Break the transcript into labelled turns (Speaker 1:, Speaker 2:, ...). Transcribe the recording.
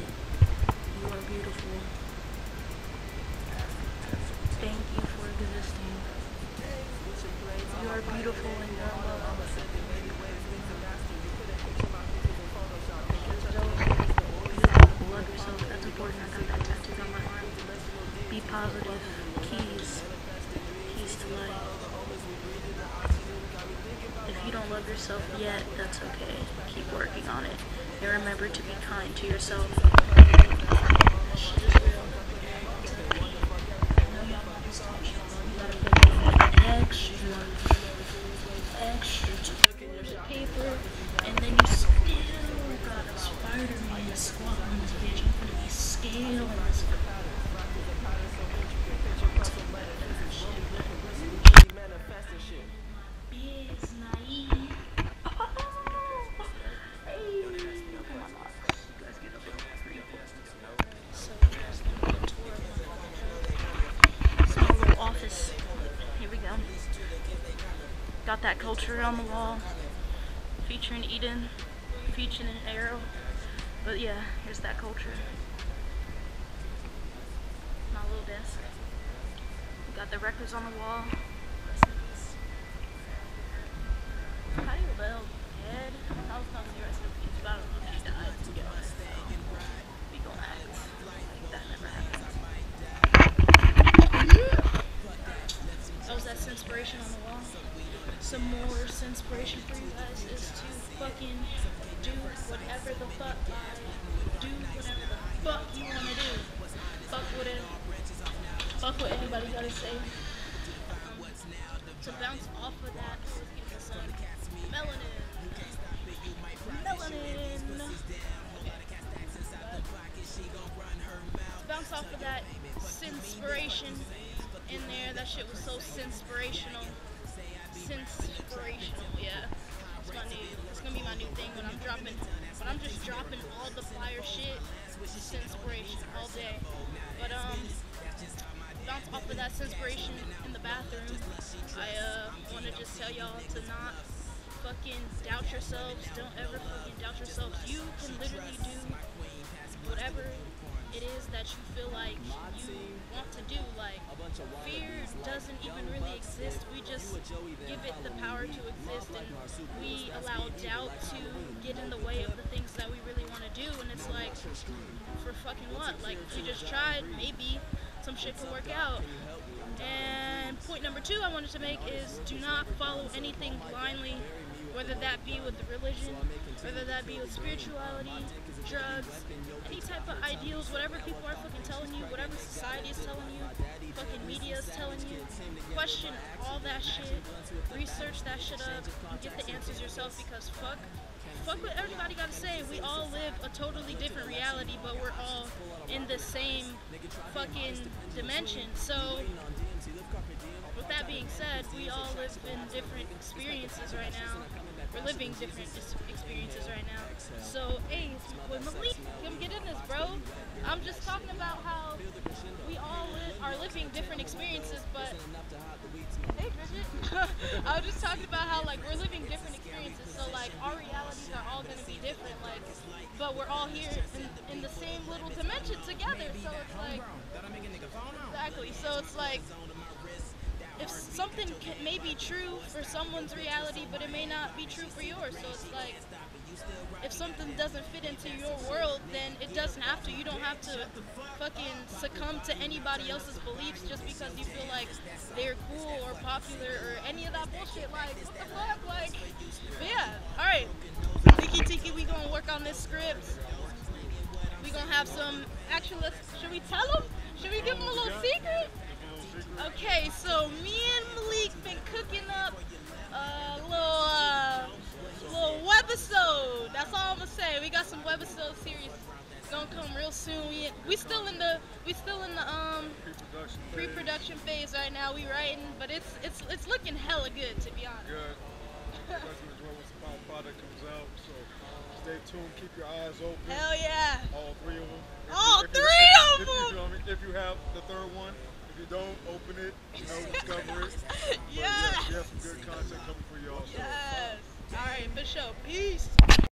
Speaker 1: You are beautiful. Thank you for existing. You are beautiful and you are loved. Love yourself, that's important. I got that tattooed on my arm. Be positive. Keys. Keys to life. If you don't love yourself yet, that's okay. Keep working on it. And remember to be kind to yourself. Got that culture on the wall, featuring Eden, featuring an arrow. But yeah, here's that culture. My little desk. Got the records on the wall. Dead. Was rest died. To we that never happened. Oh, was that inspiration on the wall. Some more inspiration for you guys is to fucking do whatever the fuck I do, whatever the fuck you wanna do. Fuck whatever. Fuck what anybody gotta say. Um, to bounce off of that, let's some melanin. Melanin. Bounce off of that inspiration in there, that shit was so inspirational. Inspirational, yeah. It's my new, it's gonna be my new thing when I'm dropping, when I'm just dropping all the fire shit. It's inspiration all day. But um, bounce off of that inspiration in the bathroom. I uh want to just tell y'all to not fucking doubt yourselves. Don't ever fucking doubt yourselves. You can literally do whatever it is that you feel like you want doesn't even really exist. We just give it the power to exist, and we allow doubt to get in the way of the things that we really want to do. And it's like, for fucking what? Like you just tried, maybe some shit could work out. And point number two I wanted to make is do not follow anything blindly, whether that be with religion, whether that be with spirituality, drugs, any type of ideals, whatever people are fucking telling you, whatever society is telling you, fucking media is telling you. Question all that shit, research that shit up, get the answers yourself because fuck fuck what everybody gotta say. We all live a totally different reality, but we're all in the same fucking dimension. So, with that being said, we all live in different experiences right now. We're living different experiences right now. So, hey, Malik, come get in this, bro. I'm just talking about how we all are living different experiences, but hey, Bridget, I was just talking about how like we're living different experiences. So like our realities are all gonna be different, like, but we're all here in, in the same little dimension together. So it's like exactly. So it's like if something can, may be true for someone's reality, but it may not be true for yours. So it's like if something doesn't fit into your world, then doesn't have to. You don't have to fucking succumb to anybody else's beliefs just because you feel like they're cool or popular or any of that bullshit. Like, what the fuck? Like, yeah, alright. Tiki Tiki, we gonna work on this script. We gonna have some. Actually, let's. Should we tell them? Should we give them a little secret? Okay, so me and Malik been cooking up a little, uh, little webisode. That's all I'm gonna say. We got some webisode series gonna come real soon. We we still in the we still in the um pre-production phase right now. We writing, but it's it's it's looking hella good to be honest.
Speaker 2: Good. When some final product comes out. So stay tuned. Keep your eyes open.
Speaker 1: Hell yeah!
Speaker 2: All three of them. If
Speaker 1: All
Speaker 2: you,
Speaker 1: three
Speaker 2: you,
Speaker 1: of
Speaker 2: if you,
Speaker 1: them!
Speaker 2: feel me, if you have the third one, if you don't, open it. You know, discover it. But
Speaker 1: yes.
Speaker 2: yeah, we have some good content coming for y'all. So.
Speaker 1: Yes. All right, for sure. Peace.